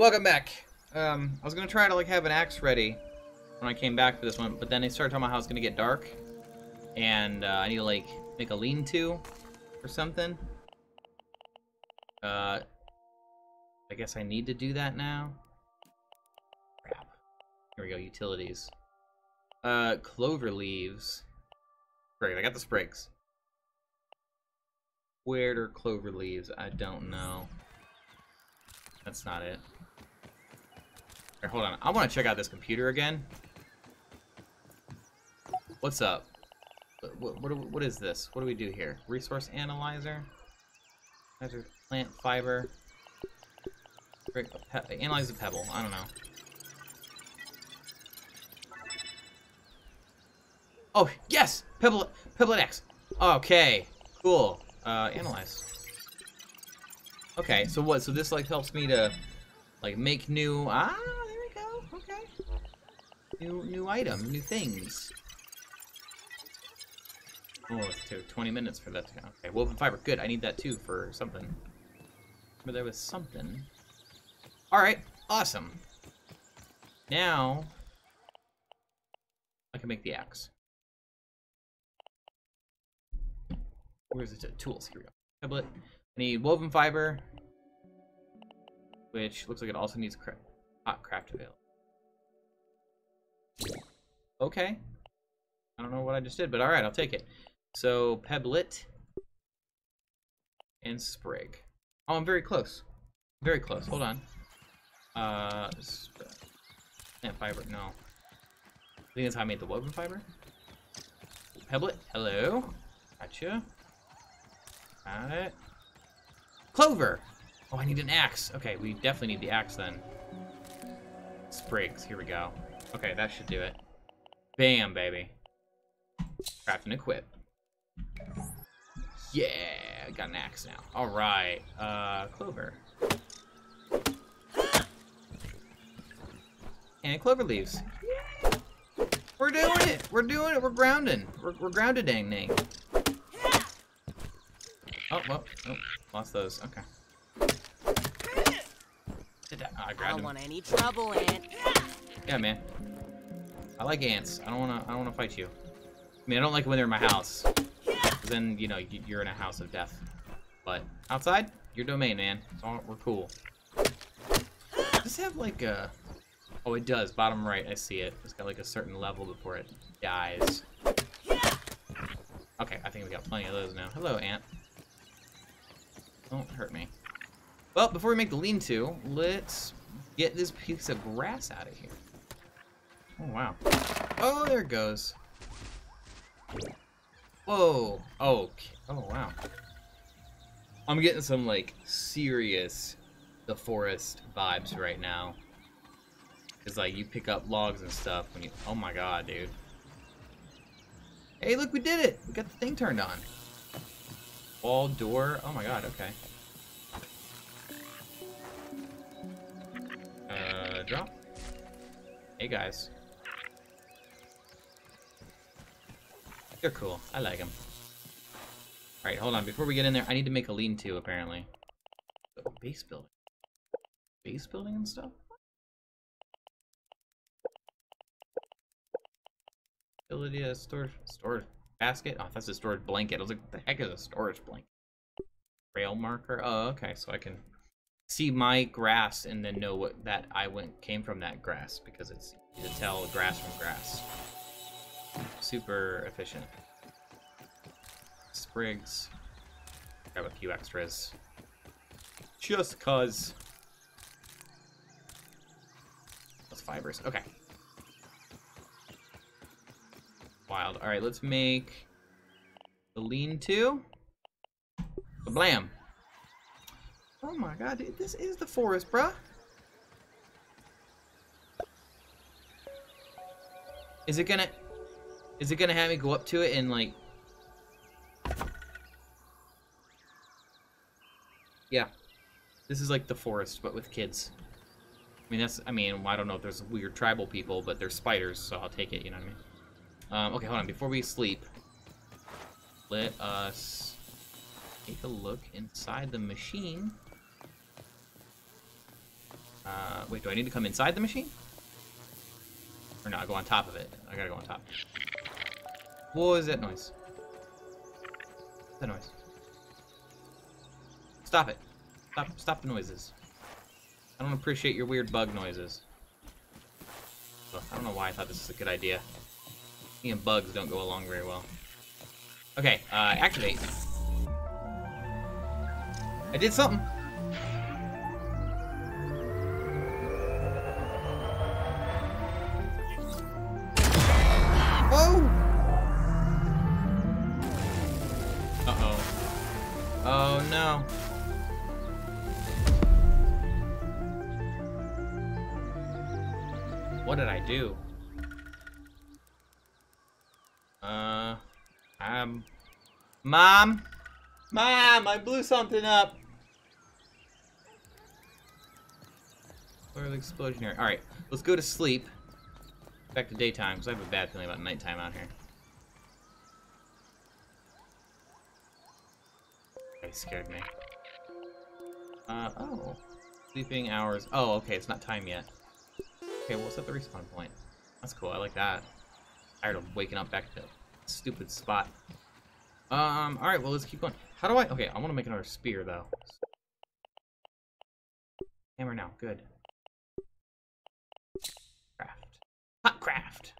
Welcome back. Um, I was gonna try to like have an axe ready when I came back for this one, but then they started talking about how it's gonna get dark, and uh, I need to like make a lean-to or something. Uh, I guess I need to do that now. Crap. Here we go. Utilities. Uh, clover leaves. Great, I got the sprigs. Where are clover leaves? I don't know. That's not it. Here, hold on. I want to check out this computer again. What's up? What, what, what is this? What do we do here? Resource analyzer? Plant fiber. Analyze the pebble. I don't know. Oh, yes! Pebble, Pebble X. Okay, cool. Uh, analyze. Okay, so what? So this like helps me to like make new. Ah, there we go. Okay. New new item, new things. Oh, it took 20 minutes for that to come. Okay, woven fiber. Good. I need that too for something. But there was something. All right. Awesome. Now I can make the axe. Where's the tools? Here we go. Tablet. I need woven fiber, which looks like it also needs cra hot craft available. Okay. I don't know what I just did, but alright, I'll take it. So, pebblet and sprig. Oh, I'm very close. Very close. Hold on. Uh, plant fiber. No. I think that's how I made the woven fiber. Pebblet. Hello. Gotcha. Got it. Clover! Oh, I need an axe. Okay, we definitely need the axe then. Sprigs, here we go. Okay, that should do it. Bam, baby. Craft and equip. Yeah, I got an axe now. Alright, uh, Clover. And Clover leaves. We're doing it! We're doing it! We're grounding! We're, we're grounded dang dang. Oh, well, oh, lost those. Okay. Oh, I grabbed I don't him. want any trouble, Ant. Yeah, man. I like ants. I don't wanna. I don't wanna fight you. I mean, I don't like when they're in my house. Then you know you're in a house of death. But outside, your domain, man. All, we're cool. Does have like a? Oh, it does. Bottom right, I see it. It's got like a certain level before it dies. Okay, I think we got plenty of those now. Hello, ant. Don't hurt me. Well, before we make the lean-to, let's get this piece of grass out of here. Oh, wow. Oh, there it goes. Whoa. Oh, oh, wow. I'm getting some, like, serious The Forest vibes right now. Because, like, you pick up logs and stuff when you... Oh, my God, dude. Hey, look, we did it! We got the thing turned on. Wall, door. Oh my god, okay. Uh, drop. Hey guys. They're cool. I like them. Alright, hold on. Before we get in there, I need to make a lean-to, apparently. Oh, base building. Base building and stuff? Ability to store, store basket? Oh, that's a storage blanket. I was like, the heck is a storage blanket? Rail marker? Oh, okay, so I can see my grass and then know what that I went came from that grass because it's easy to tell grass from grass. Super efficient. Sprigs. Grab a few extras. Just cause. Those fibers. Okay. Wild. Alright, let's make the lean-to. Blam. Oh my god, dude, this is the forest, bruh. Is it gonna... Is it gonna have me go up to it and, like... Yeah. This is like the forest, but with kids. I mean, that's... I mean, I don't know if there's weird tribal people, but there's spiders, so I'll take it, you know what I mean? Um, okay, hold on. Before we sleep, let us take a look inside the machine. Uh, wait, do I need to come inside the machine? Or no, I go on top of it. I gotta go on top. What is that noise? What's that noise? Stop it. Stop, stop the noises. I don't appreciate your weird bug noises. Ugh, I don't know why I thought this was a good idea. Me and bugs don't go along very well. Okay, uh, activate. I did something. Whoa! Oh, no. What did I do? Uh, um, Mom? Mom, I blew something up. The explosion here? Alright, let's go to sleep. Back to daytime, because I have a bad feeling about nighttime out here. Scared me. Uh, oh. Sleeping hours. Oh, okay, it's not time yet. Okay, well, we'll set the respawn point. That's cool, I like that. Tired of waking up back to stupid spot. Um, alright, well, let's keep going. How do I... Okay, I want to make another spear, though. Hammer now, good. Craft. Hot craft!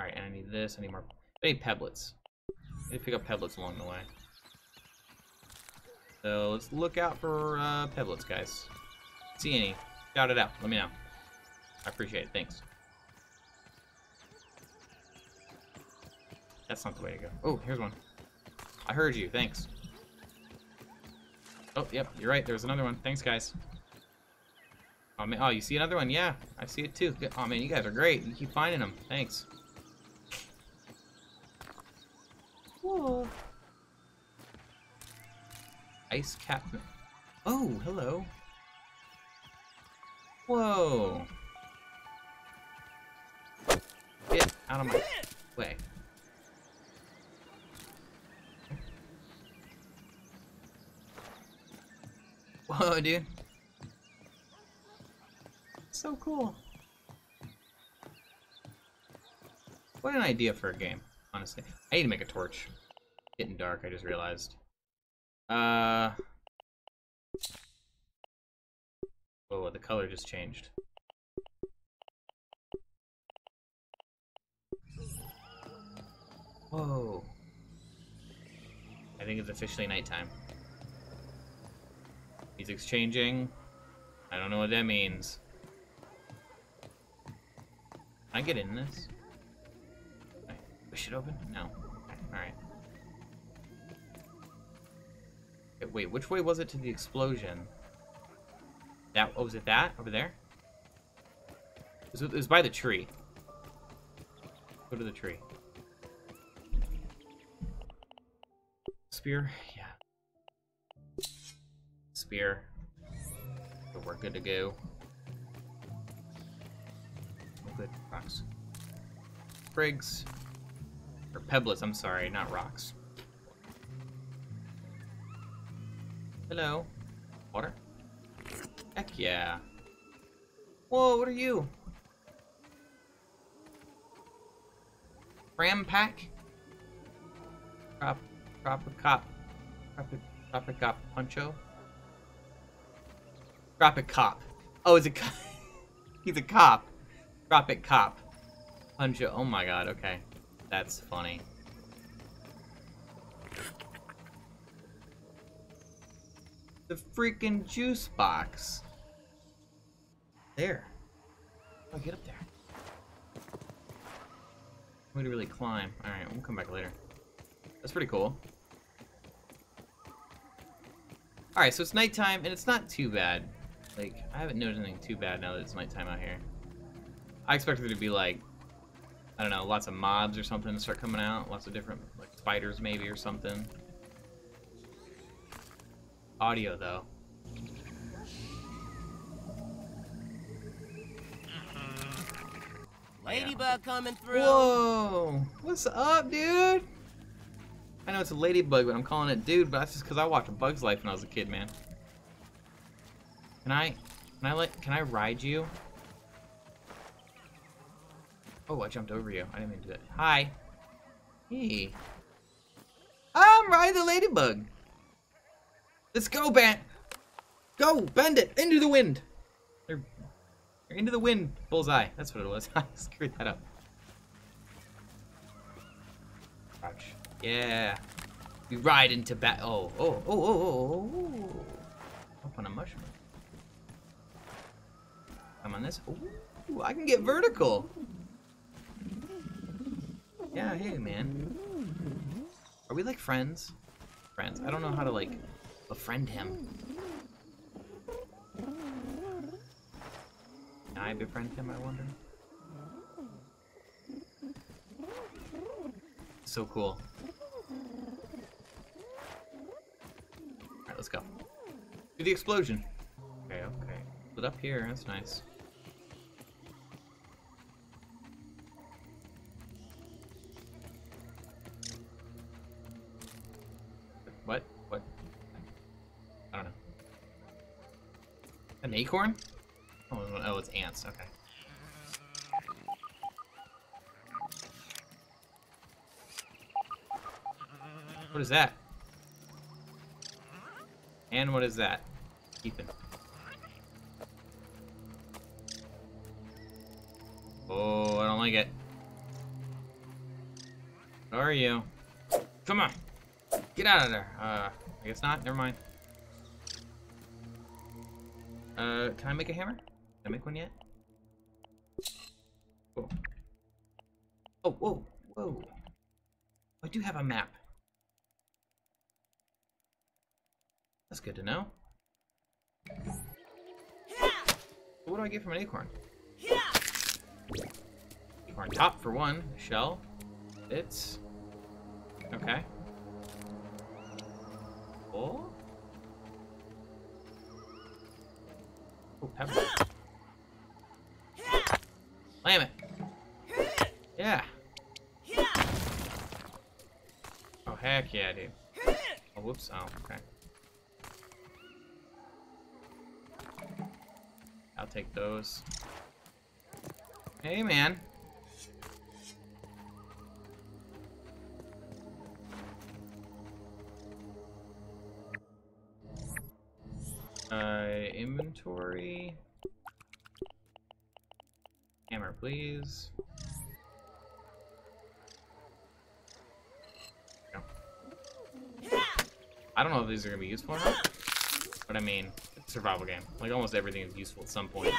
Alright, and I need this, I need more... I need pebblets. I need to pick up pebblets along the way. So, let's look out for, uh, pebblets, guys. See any? Shout it out, let me know. I appreciate it, thanks. That's not the way to go. Oh, here's one. I heard you. Thanks. Oh, yep. You're right. There's another one. Thanks, guys. Oh, man. Oh, you see another one? Yeah. I see it, too. Oh, man. You guys are great. You keep finding them. Thanks. Whoa. Ice cap. Oh, hello. Whoa. Get out of my way. Whoa, dude. So cool. What an idea for a game, honestly. I need to make a torch. Getting dark, I just realized. Uh... Oh, the color just changed. Whoa. I think it's officially nighttime. Music's changing. I don't know what that means. Can I get in this? I push it open? No. Alright. Wait, which way was it to the explosion? That, oh, was it that? Over there? It was, it was by the tree. Go to the tree. Spear? Yeah. Spear. We're good to go. Good. Rocks. Sprigs. Or pebbles, I'm sorry, not rocks. Hello. Water? Heck yeah. Whoa, what are you? Ram pack? Crop, crop a cop. Crop a, crop a cop. Puncho? Crop a cop. Oh, it's a cop. He's a cop. Crop it cop. Puncho. Oh my god, okay. That's funny. The freaking juice box. There. Oh, get up there. I'm gonna really climb. Alright, we'll come back later. That's pretty cool. Alright, so it's nighttime, and it's not too bad. Like, I haven't noticed anything too bad now that it's nighttime out here. I expected there to be, like, I don't know, lots of mobs or something to start coming out. Lots of different, like, spiders maybe or something. Audio, though. Mm-hmm. Ladybug coming through. Whoa! What's up, dude? I know it's a ladybug, but I'm calling it dude, but that's just because I watched A Bug's Life when I was a kid, man. Can I, can Can I let? Can I ride you? Oh, I jumped over you. I didn't mean to do that. Hi. Hey. I'm riding the ladybug. Let's go, Band. Go, bend it into the wind. Or, or into the wind, bullseye. That's what it was. I screwed that up. Crouch. Yeah. We ride into bat. Oh, oh, oh, oh, oh, oh. Up on a mushroom. I'm on this. Ooh, I can get vertical. Yeah, hey, man. Are we like friends? Friends. I don't know how to like befriend him. Can I befriend him, I wonder? So cool. Alright, let's go. Do the explosion. Okay, okay. Put up here, that's nice. Acorn? Oh, oh, it's ants. Okay. What is that? And what is that? Ethan. Oh, I don't like it. Are you? Come on! Get out of there! Uh, I guess not. Never mind. Uh, can I make a hammer? I make one yet? Cool. Oh, whoa, whoa. I do have a map. That's good to know. What do I get from an acorn? Acorn top for one. Shell. It's okay. Oh. Oh, pepper. Slam it. Yeah. Oh, heck yeah, dude. Oh, whoops. Oh, okay. I'll take those. Hey, man. Inventory. Hammer, please. Go. I don't know if these are gonna be useful or not, but I mean, it's a survival game. Like almost everything is useful at some point.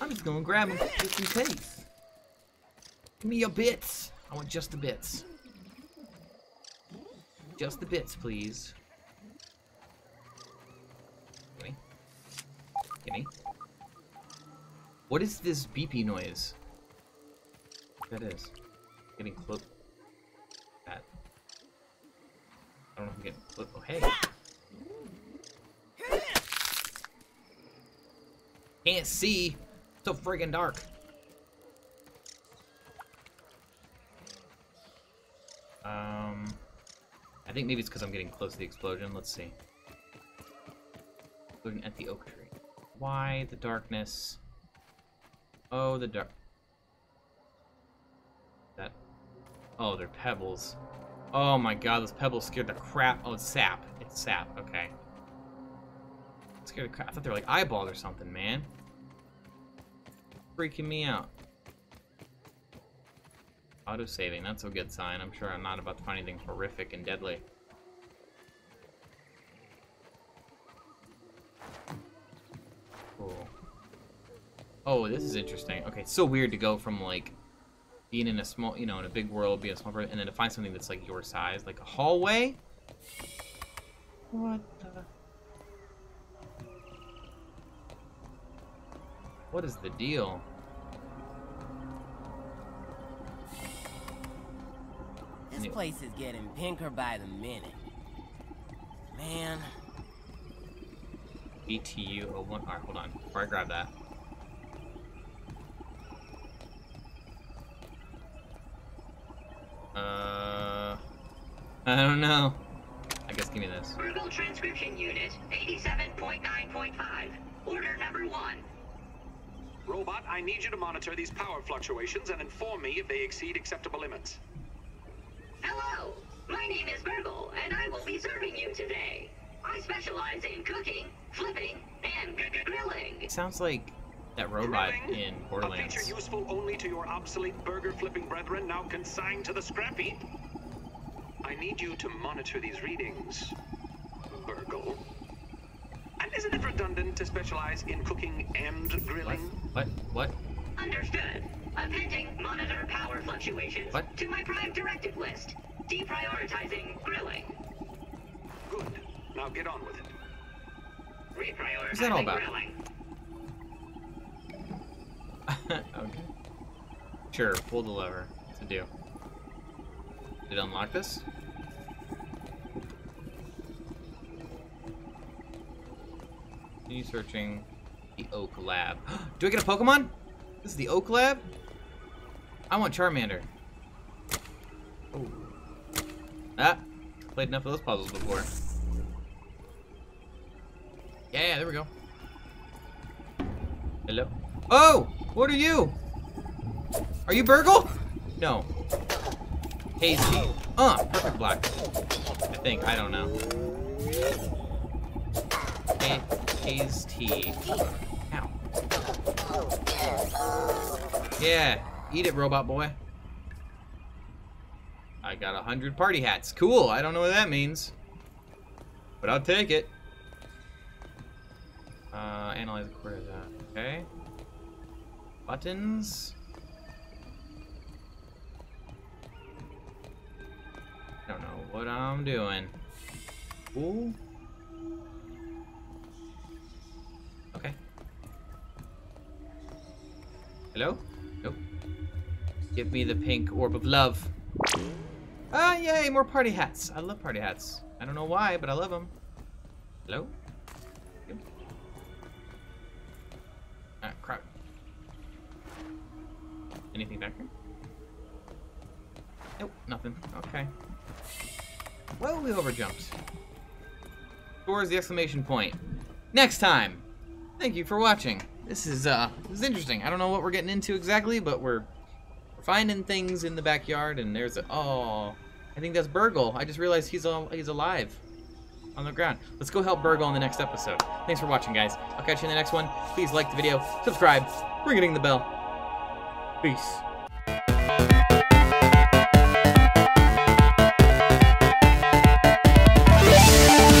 I'm just gonna grab them just in case. Give me your bits. I want just the bits. Just the bits, please. Gimme. What is this beepy noise? That is. Getting close. That. I don't know if I'm getting close. Oh, hey. Can't see. So friggin' dark. Um, I think maybe it's because I'm getting close to the explosion. Let's see. Explosion at the oak tree. Why the darkness? Oh, the dark. That. Oh, they're pebbles. Oh my god, those pebbles scared the crap. Oh, it's sap. It's sap. Okay. It scared the crap. I thought they were like eyeballs or something, man. Freaking me out. Auto saving. That's a good sign. I'm sure I'm not about to find anything horrific and deadly. Cool. Oh, this is interesting. Okay, it's so weird to go from like being in a small, you know, in a big world, being a small world, and then to find something that's like your size, like a hallway. What the? What is the deal? This place is getting pinker by the minute. Man, BTU 01. Alright, hold on. Before I grab that. I don't know. I guess give me this. Verbal transcription unit 87.9.5. Order number one. Robot, I need you to monitor these power fluctuations and inform me if they exceed acceptable limits. Hello, my name is Burgle, and I will be serving you today. I specialize in cooking, flipping, and grilling. It sounds like that robot Grilling, in A Borderlands. feature useful only to your obsolete burger flipping brethren now consigned to the scrap heap. I need you to monitor these readings, Burgle. And isn't it redundant to specialize in cooking and grilling? What? What? Understood. Appending monitor power fluctuations What? to my prime directive list. Deprioritizing grilling. Good. Now get on with it. Reprioritizing What's that all about? grilling. okay. Sure, pull the lever. To do. Did it unlock this? Continue searching the Oak Lab. Do I get a Pokemon? This is the Oak Lab? I want Charmander. Oh. Ah, played enough of those puzzles before. Yeah, there we go. Hello? Oh! What are you? Are you Burgle? No. Hazy. Uh, perfect block. I think. I don't know. Ha Haze tea. Ow. Yeah. Eat it, robot boy. I got a hundred party hats. Cool. I don't know what that means. But I'll take it. Uh, analyze the that. Okay. Buttons. What I'm doing. Ooh. Okay. Hello? Nope. Give me the pink orb of love. Ah, yay, more party hats. I love party hats. I don't know why, but I love them. Hello? Yep. Ah, crap. Anything back here? Nope, nothing. Okay. Well, we overjumped. Towards the exclamation point. Next time! Thank you for watching. This is, uh, this is interesting. I don't know what we're getting into exactly, but we're, we're finding things in the backyard, and there's a, oh, I think that's Burgle. I just realized he's, al he's alive on the ground. Let's go help Burgle in the next episode. Thanks for watching, guys. I'll catch you in the next one. Please like the video, subscribe, ring the bell. Peace.